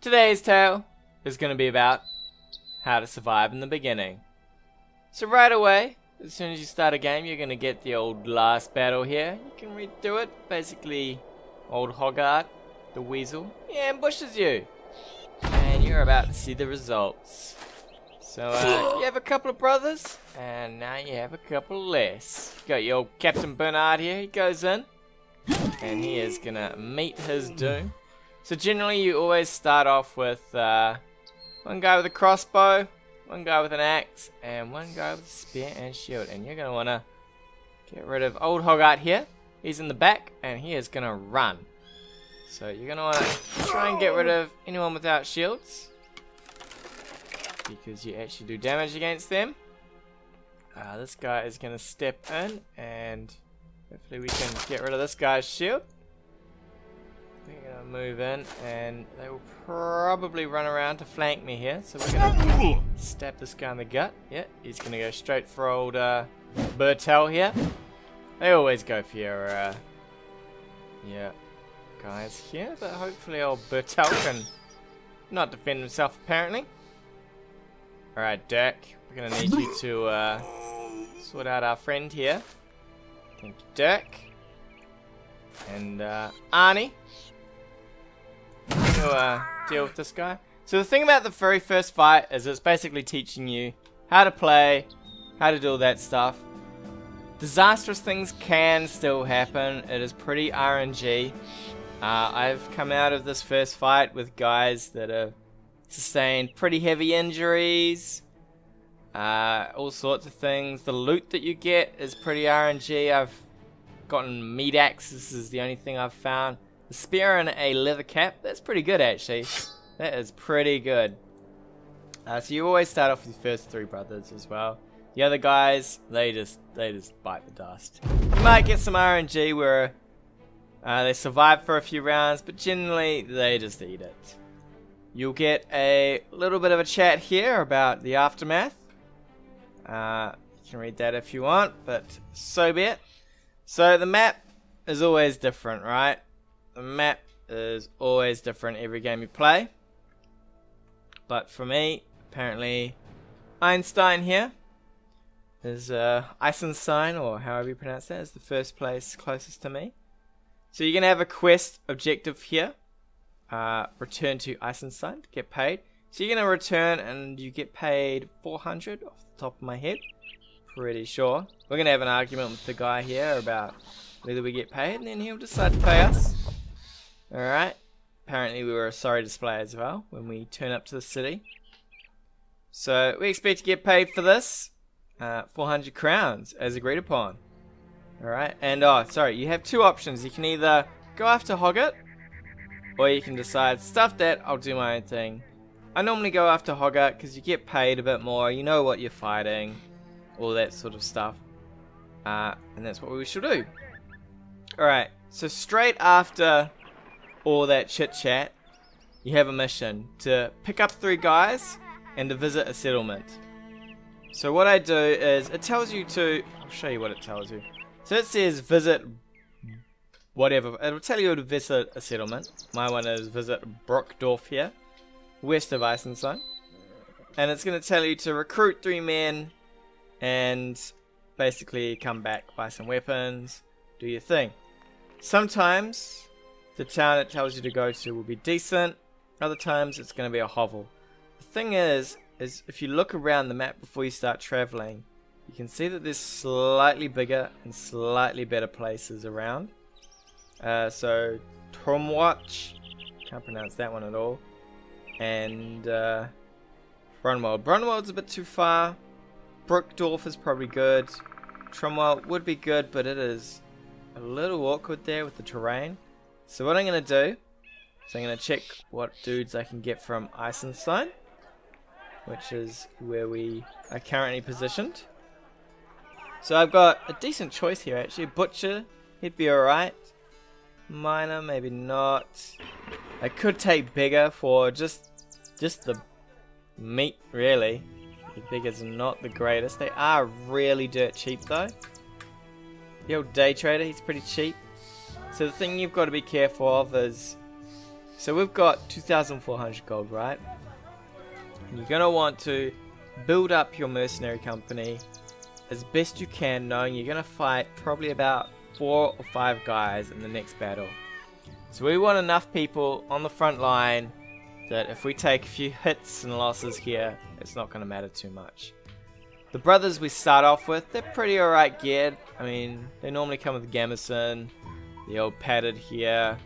Today's tale is going to be about how to survive in the beginning. So right away, as soon as you start a game, you're going to get the old last battle here. You can read through it. Basically, old Hoggart, the weasel, he ambushes you. And you're about to see the results. So uh, you have a couple of brothers, and now you have a couple less. You got your old Captain Bernard here, he goes in, and he is gonna meet his doom. So generally you always start off with uh, one guy with a crossbow, one guy with an axe, and one guy with a spear and shield. And you're gonna wanna get rid of old Hoggart here. He's in the back, and he is gonna run. So you're gonna wanna try and get rid of anyone without shields because you actually do damage against them. Uh, this guy is going to step in and hopefully we can get rid of this guy's shield. We're going to move in and they will probably run around to flank me here. So we're going to stab this guy in the gut. Yeah, he's going to go straight for old uh, Bertel here. They always go for your, uh, yeah, guys here. But hopefully old Bertel can not defend himself apparently. Alright, Dirk. We're gonna need you to uh, sort out our friend here. Thank you, Dirk. And uh, Arnie. To uh, deal with this guy. So the thing about the very first fight is it's basically teaching you how to play, how to do all that stuff. Disastrous things can still happen. It is pretty RNG. Uh, I've come out of this first fight with guys that have sustained pretty heavy injuries, uh, all sorts of things. The loot that you get is pretty RNG. I've gotten meat axes is the only thing I've found. Spear and a leather cap, that's pretty good actually. That is pretty good. Uh, so you always start off with your first three brothers as well. The other guys, they just they just bite the dust. You might get some RNG where uh, they survive for a few rounds, but generally they just eat it. You'll get a little bit of a chat here about the aftermath. Uh, you can read that if you want, but so be it. So the map is always different, right? The map is always different every game you play. But for me, apparently, Einstein here is uh, Eisenstein, or however you pronounce that, is the first place closest to me. So you're going to have a quest objective here uh, return to Eisenstein to get paid. So you're going to return and you get paid 400 off the top of my head. Pretty sure. We're going to have an argument with the guy here about whether we get paid and then he'll decide to pay us. Alright. Apparently we were a sorry display as well when we turn up to the city. So we expect to get paid for this. Uh, 400 crowns as agreed upon. Alright, and oh, sorry, you have two options. You can either go after Hoggart, or you can decide, stuff that, I'll do my own thing. I normally go after Hoggart because you get paid a bit more, you know what you're fighting, all that sort of stuff. Uh, and that's what we should do. Alright, so straight after all that chit chat, you have a mission to pick up three guys and to visit a settlement. So what I do is, it tells you to, I'll show you what it tells you. So it says visit whatever. It'll tell you to visit a settlement. My one is visit Brockdorf here, west of Eisenstein. And it's going to tell you to recruit three men and basically come back, buy some weapons, do your thing. Sometimes the town it tells you to go to will be decent, other times it's going to be a hovel. The thing is, is if you look around the map before you start traveling, you can see that there's slightly bigger and slightly better places around. Uh, so Tromwatch, can't pronounce that one at all, and uh, Brunwald. Brunwald's a bit too far. Brookdorf is probably good. Tromwell would be good, but it is a little awkward there with the terrain. So what I'm going to do is I'm going to check what dudes I can get from Eisenstein, which is where we are currently positioned. So I've got a decent choice here actually. Butcher, he'd be alright. Miner, maybe not. I could take bigger for just just the meat, really. The bigger's not the greatest. They are really dirt cheap, though. The old day trader, he's pretty cheap. So the thing you've got to be careful of is So we've got 2,400 gold, right? And you're going to want to build up your mercenary company as best you can, knowing you're going to fight probably about four or five guys in the next battle. So we want enough people on the front line that if we take a few hits and losses here, it's not going to matter too much. The brothers we start off with, they're pretty alright geared. I mean, they normally come with gambeson, the old padded here.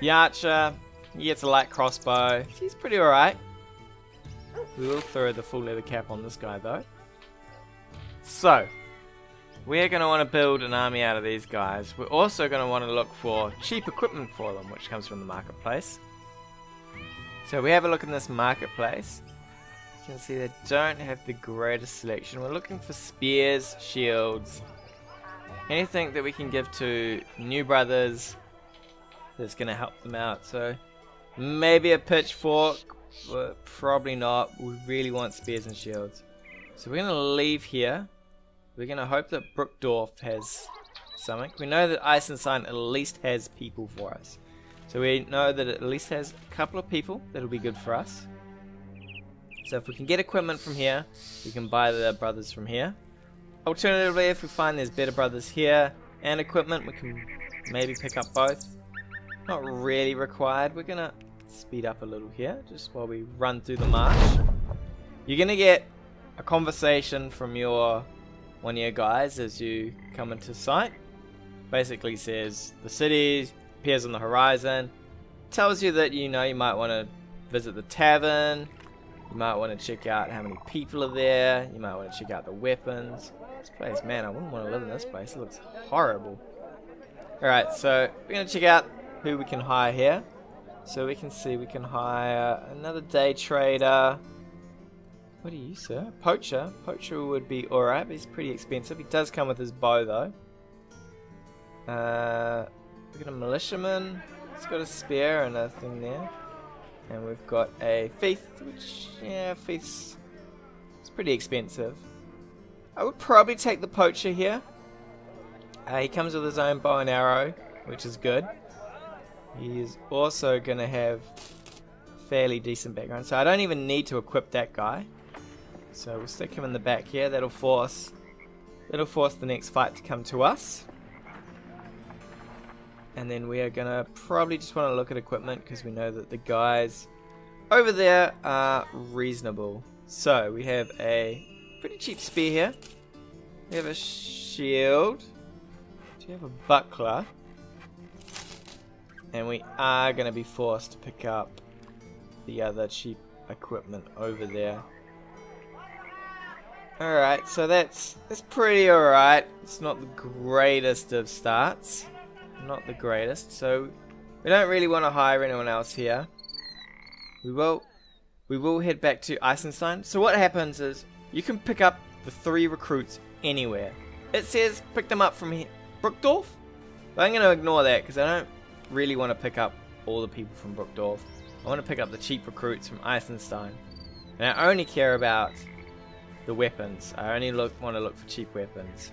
The archer, he gets a light crossbow. He's pretty alright. We will throw the full leather cap on this guy though. So, we're going to want to build an army out of these guys. We're also going to want to look for cheap equipment for them, which comes from the marketplace. So we have a look in this marketplace. You can see they don't have the greatest selection. We're looking for spears, shields, anything that we can give to new brothers that's going to help them out. So maybe a pitchfork, but probably not. We really want spears and shields. So we're going to leave here. We're going to hope that Brookdorf has something. We know that Eisenstein at least has people for us. So we know that it at least has a couple of people that'll be good for us. So if we can get equipment from here, we can buy the brothers from here. Alternatively, if we find there's better brothers here and equipment, we can maybe pick up both. Not really required. We're gonna speed up a little here, just while we run through the marsh. You're gonna get a conversation from your one of your guys as you come into sight. Basically says the city appears on the horizon. Tells you that you know you might want to visit the tavern. You might want to check out how many people are there. You might want to check out the weapons. This place, man, I wouldn't want to live in this place. It looks horrible. Alright, so we're going to check out who we can hire here. So we can see we can hire another day trader. What do you, sir? Poacher. Poacher would be alright, but he's pretty expensive. He does come with his bow, though. Uh, we got a militiaman. He's got a spear and a thing there. And we've got a thief, which, yeah, thief's it's pretty expensive. I would probably take the poacher here. Uh, he comes with his own bow and arrow, which is good. He is also going to have fairly decent background, so I don't even need to equip that guy. So we'll stick him in the back here. That'll force that'll force the next fight to come to us. And then we are gonna probably just want to look at equipment because we know that the guys over there are reasonable. So we have a pretty cheap spear here. We have a shield. Do you have a buckler? And we are going to be forced to pick up the other cheap equipment over there. Alright, so that's that's pretty alright. It's not the greatest of starts. Not the greatest, so we don't really want to hire anyone else here. We will we will head back to Eisenstein. So what happens is you can pick up the three recruits anywhere. It says pick them up from. Brookdorf? But I'm going to ignore that because I don't really want to pick up all the people from Brookdorf. I want to pick up the cheap recruits from Eisenstein. And I only care about the weapons. I only look want to look for cheap weapons.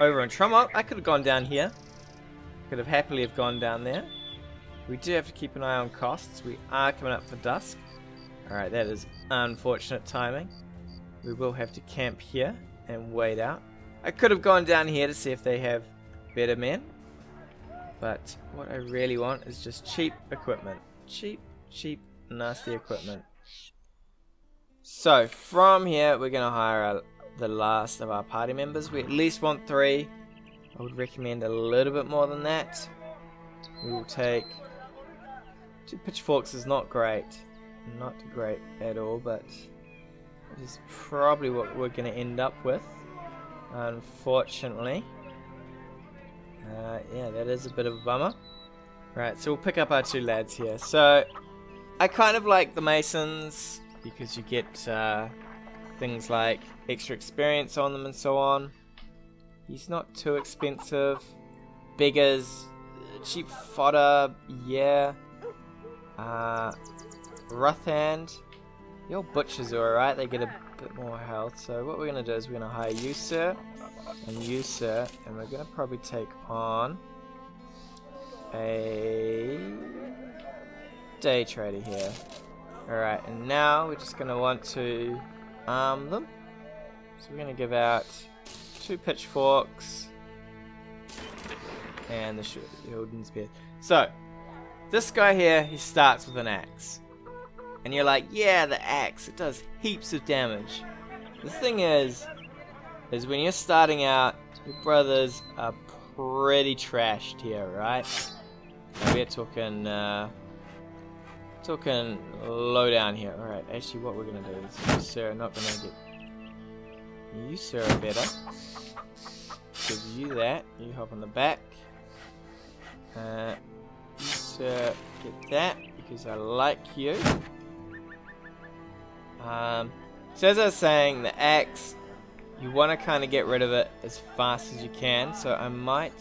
Over in Trumok, I could have gone down here. Could have happily have gone down there. We do have to keep an eye on costs. We are coming up for dusk. Alright, that is unfortunate timing. We will have to camp here and wait out. I could have gone down here to see if they have better men. But what I really want is just cheap equipment. Cheap, cheap, nasty equipment. So, from here, we're going to hire our, the last of our party members. We at least want three. I would recommend a little bit more than that. We will take... Two pitchforks is not great. Not great at all, but... It is probably what we're going to end up with. Unfortunately. Uh, yeah, that is a bit of a bummer. Right, so we'll pick up our two lads here. So, I kind of like the Masons because you get uh, things like extra experience on them and so on. He's not too expensive. Beggars, cheap fodder, yeah. Uh, Roughhand. Old butchers are alright, they get a bit more health. So what we're going to do is we're going to hire you, sir, and you, sir, and we're going to probably take on a day trader here. Alright, and now we're just going to want to arm them. So we're going to give out two pitchforks and the Shielding Spear. So, this guy here, he starts with an axe. And you're like, yeah, the axe, it does heaps of damage. The thing is, is when you're starting out, your brothers are pretty trashed here, right? We're talking, uh, talking low down here. Alright, actually what we're gonna do is, you, sir, not gonna get, you, sir, better. Give you that, you hop on the back. Uh, you, sir, get that, because I like you. Um, so as I was saying, the axe, you want to kind of get rid of it as fast as you can. So I might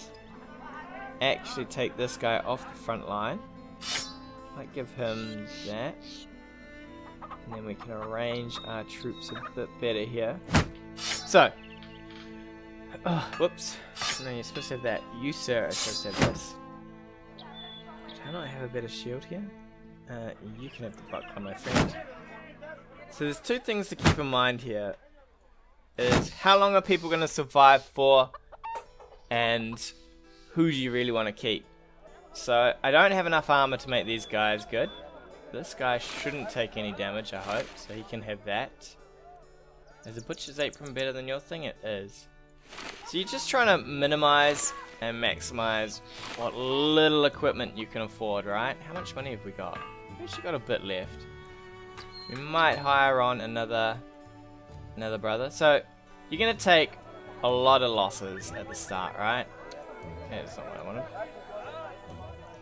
actually take this guy off the front line. Might give him that. And then we can arrange our troops a bit better here. So. Whoops. No, you're supposed to have that. You, sir, are supposed to have this. Can I not have a better shield here? Uh, you can have the buckler, my friend. So there's two things to keep in mind here. Is how long are people going to survive for? And who do you really want to keep? So I don't have enough armor to make these guys good. This guy shouldn't take any damage, I hope. So he can have that. Is the Butcher's Apron better than your thing? It is. So you're just trying to minimize and maximize what little equipment you can afford, right? How much money have we got? We actually got a bit left. We might hire on another another brother. So you're gonna take a lot of losses at the start, right? That's not what I wanted.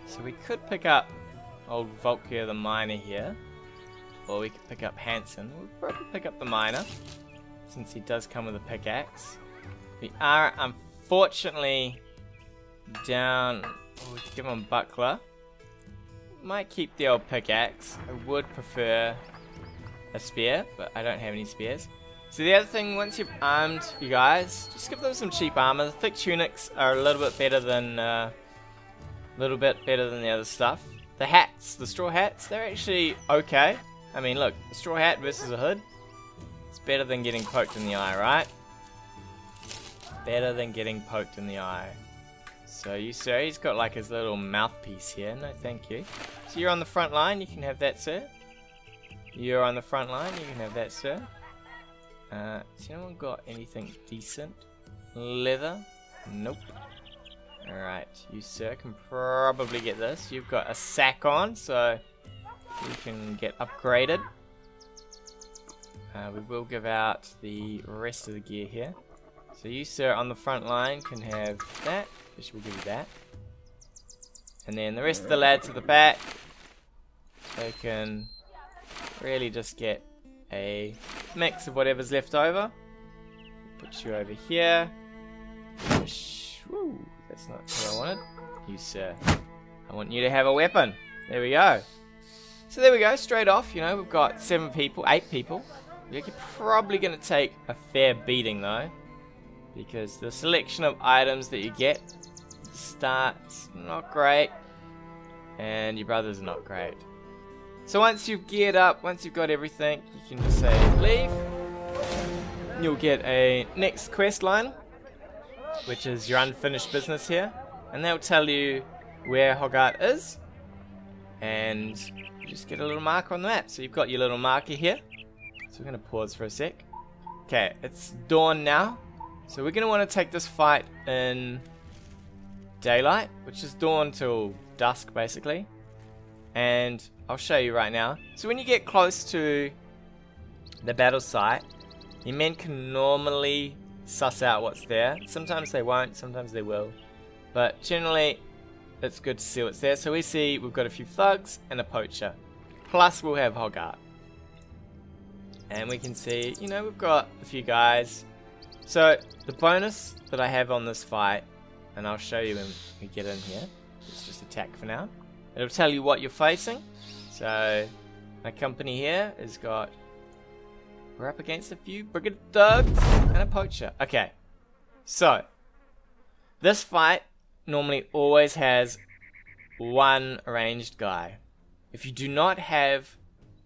So we could pick up old Volkir the miner here. Or we could pick up Hansen. We'll probably pick up the miner. Since he does come with a pickaxe. We are unfortunately down. Oh, we could give him buckler. Might keep the old pickaxe. I would prefer a spear, but I don't have any spears. So the other thing, once you've armed you guys, just give them some cheap armor. The thick tunics are a little bit better than, a uh, little bit better than the other stuff. The hats, the straw hats, they're actually okay. I mean, look, a straw hat versus a hood, it's better than getting poked in the eye, right? Better than getting poked in the eye. So you sir, he's got like his little mouthpiece here. No, thank you. So you're on the front line, you can have that, sir. You're on the front line, you can have that, sir. Uh, has anyone got anything decent? Leather? Nope. Alright, you sir can probably get this. You've got a sack on, so you can get upgraded. Uh, we will give out the rest of the gear here. So you sir on the front line can have that, which will give you that. And then the rest of the lads at the back, they can Really just get a mix of whatever's left over. Put you over here. Woo, that's not what I wanted. You, sir. I want you to have a weapon. There we go. So there we go, straight off, you know, we've got seven people, eight people. You're probably going to take a fair beating though. Because the selection of items that you get starts not great. And your brother's not great. So once you've geared up, once you've got everything, you can just say leave. You'll get a next quest line, which is your unfinished business here. And they'll tell you where Hoggart is. And you just get a little mark on the map. So you've got your little marker here. So we're going to pause for a sec. Okay, it's dawn now. So we're going to want to take this fight in daylight, which is dawn till dusk basically. And I'll show you right now. So when you get close to the battle site, your men can normally suss out what's there. Sometimes they won't, sometimes they will. But generally, it's good to see what's there. So we see we've got a few thugs and a poacher. Plus we'll have Hoggart. And we can see, you know, we've got a few guys. So the bonus that I have on this fight, and I'll show you when we get in here. Let's just attack for now. It'll tell you what you're facing. So, my company here has got... We're up against a few brigand thugs and a poacher. Okay. So, this fight normally always has one ranged guy. If you do not have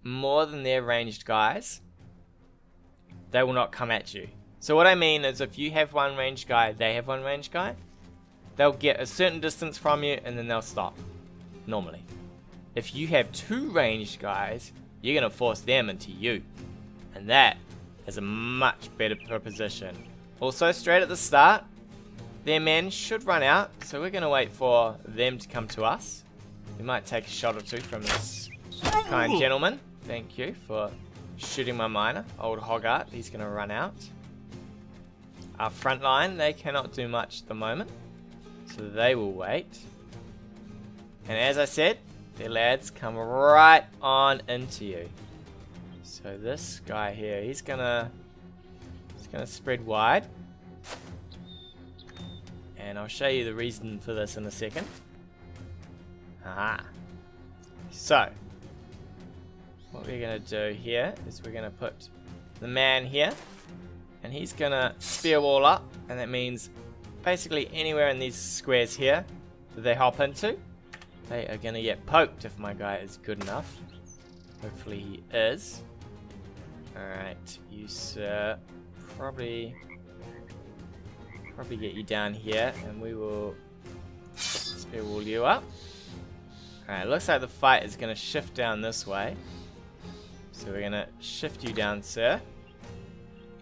more than their ranged guys, they will not come at you. So what I mean is if you have one ranged guy, they have one ranged guy, they'll get a certain distance from you and then they'll stop. Normally. If you have two ranged guys, you're going to force them into you. And that is a much better proposition. Also, straight at the start, their men should run out, so we're going to wait for them to come to us. We might take a shot or two from this kind gentleman. Thank you for shooting my miner. Old Hoggart, he's going to run out. Our front line, they cannot do much at the moment, so they will wait. And as I said, the lads come right on into you. So this guy here, he's gonna he's gonna spread wide. And I'll show you the reason for this in a second. Aha. So what we're gonna do here is we're gonna put the man here and he's gonna spear wall up and that means basically anywhere in these squares here that they hop into they are gonna get poked if my guy is good enough. Hopefully he is. Alright, you sir. Probably probably get you down here and we will spear wall you up. Alright, looks like the fight is gonna shift down this way. So we're gonna shift you down, sir.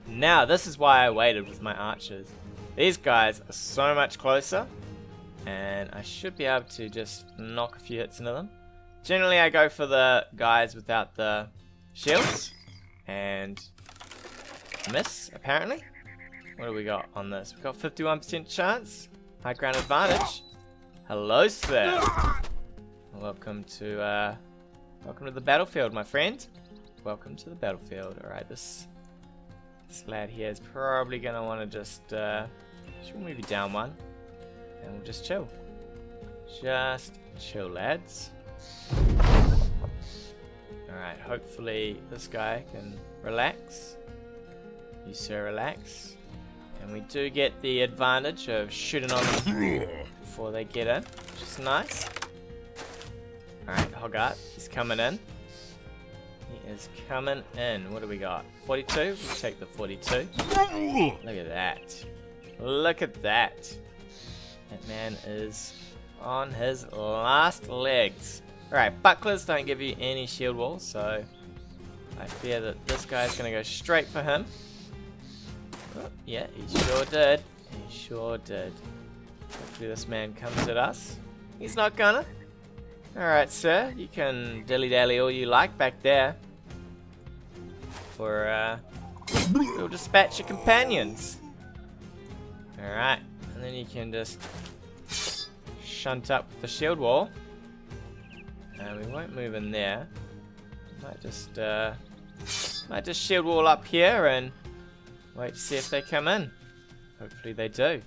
Now, this is why I waited with my archers. These guys are so much closer and I should be able to just knock a few hits into them. Generally I go for the guys without the shields, and miss, apparently. What do we got on this? We've got 51% chance, high ground advantage. Hello, sir. Welcome to, uh, welcome to the battlefield, my friend. Welcome to the battlefield. Alright, this, this lad here is probably going to want to just, uh, should we move you down one? And we'll just chill. Just chill, lads. Alright, hopefully this guy can relax. You sir relax. And we do get the advantage of shooting on them before they get in, which is nice. Alright, Hoggart, he's coming in. He is coming in. What do we got? 42? We'll take the 42. Look at that. Look at that. That man is on his last legs. Alright, bucklers don't give you any shield wall, so I fear that this guy's going to go straight for him. Oh, yeah, he sure did. He sure did. Hopefully this man comes at us. He's not gonna. Alright, sir. You can dilly-dally all you like back there. For, uh... We'll dispatch your companions. Alright. Then you can just shunt up the shield wall. And we won't move in there. Might just uh, might just shield wall up here and wait to see if they come in. Hopefully they do.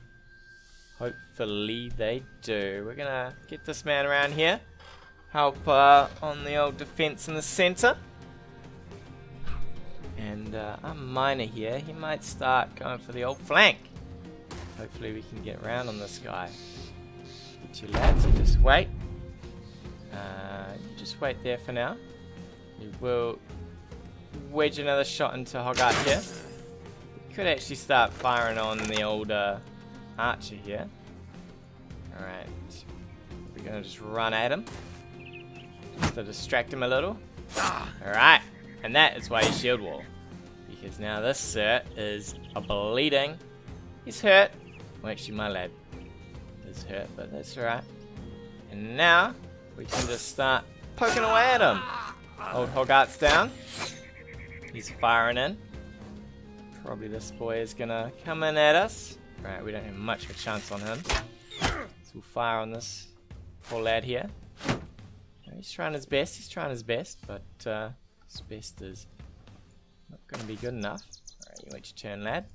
Hopefully they do. We're gonna get this man around here. Help uh, on the old defense in the center. And uh, our miner here, he might start going for the old flank. Hopefully we can get around on this guy. Two lads, you just wait. Uh, just wait there for now. We will wedge another shot into Hoggart here. Could actually start firing on the old uh, archer here. Alright. We're going to just run at him. Just to distract him a little. Alright. And that is why you shield wall. Because now this sir is a bleeding. He's hurt. Well, actually, my lad is hurt, but that's alright. And now, we can just start poking away at him. Old Hoggart's down. He's firing in. Probably this boy is gonna come in at us. Right, we don't have much of a chance on him. So we'll fire on this poor lad here. He's trying his best, he's trying his best, but uh, his best is not gonna be good enough. Alright, you wait your turn, lad.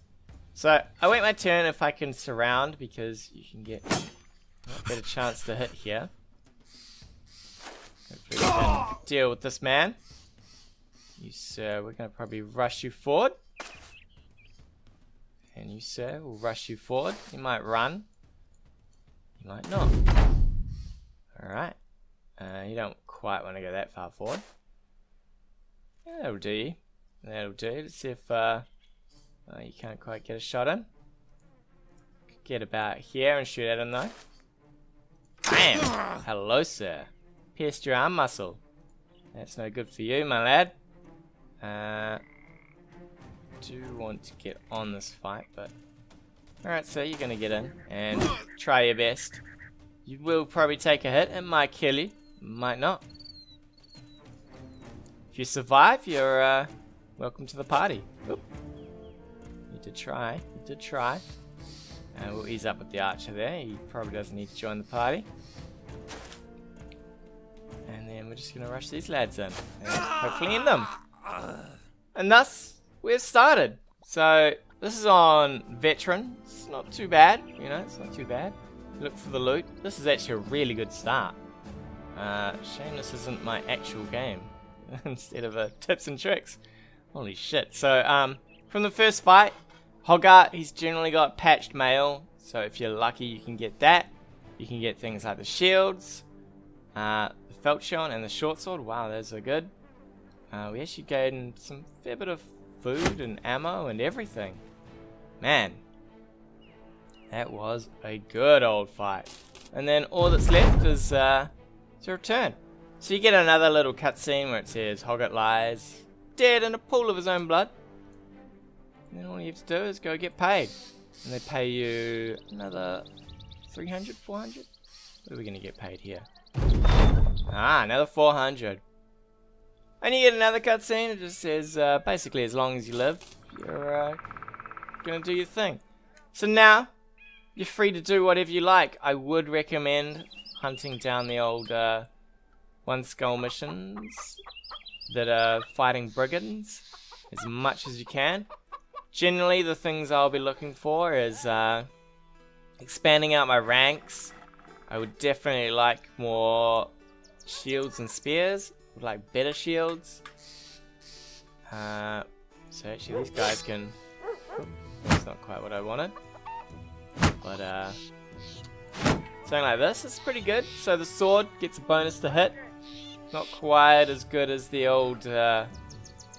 So, I wait my turn if I can surround, because you can get a better chance to hit here. Hopefully we can deal with this man. You sir, we're to probably rush you forward. And you sir, will rush you forward. You might run. You might not. Alright, Uh, you don't quite want to go that far forward. Yeah, that'll do. That'll do. Let's see if uh, uh, you can't quite get a shot in. Get about here and shoot at him though. Bam! Hello, sir. Pierced your arm muscle. That's no good for you, my lad. Uh, do want to get on this fight, but... Alright, so you're gonna get in and try your best. You will probably take a hit. It might kill you. Might not. If you survive, you're uh, welcome to the party. Oop. Did try. Did try. Uh, we'll ease up with the archer there. He probably doesn't need to join the party. And then we're just going to rush these lads in. And hopefully them. And thus, we've started. So, this is on Veteran. It's not too bad. You know, it's not too bad. Look for the loot. This is actually a really good start. Uh, shame this isn't my actual game. Instead of a uh, tips and tricks. Holy shit. So, um, from the first fight, Hoggart, he's generally got patched mail, so if you're lucky you can get that. You can get things like the shields, uh, the felt shield and the short sword. Wow, those are good. Uh, we actually gained some fair bit of food and ammo and everything. Man, that was a good old fight. And then all that's left is uh, to return. So you get another little cutscene where it says Hoggart lies dead in a pool of his own blood. And then all you have to do is go get paid. And they pay you another 300, 400? What are we going to get paid here? Ah, another 400. And you get another cutscene. It just says, uh, basically, as long as you live, you're uh, going to do your thing. So now, you're free to do whatever you like. I would recommend hunting down the old uh, one skull missions that are fighting brigands as much as you can generally the things I'll be looking for is uh, expanding out my ranks. I would definitely like more shields and spears, like better shields. Uh, so actually these guys can... That's not quite what I wanted. But uh, something like this is pretty good. So the sword gets a bonus to hit. Not quite as good as the old uh,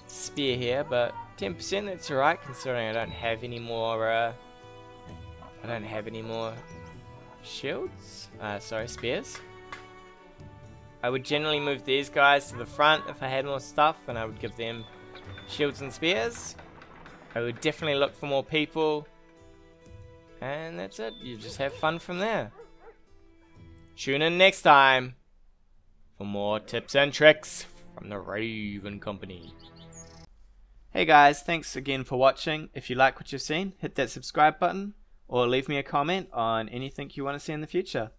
spear here, but 10%, that's alright, considering I don't have any more, uh, I don't have any more shields, uh, sorry, spears. I would generally move these guys to the front if I had more stuff, and I would give them shields and spears. I would definitely look for more people, and that's it, you just have fun from there. Tune in next time for more tips and tricks from the Raven Company. Hey guys, thanks again for watching. If you like what you've seen, hit that subscribe button or leave me a comment on anything you want to see in the future.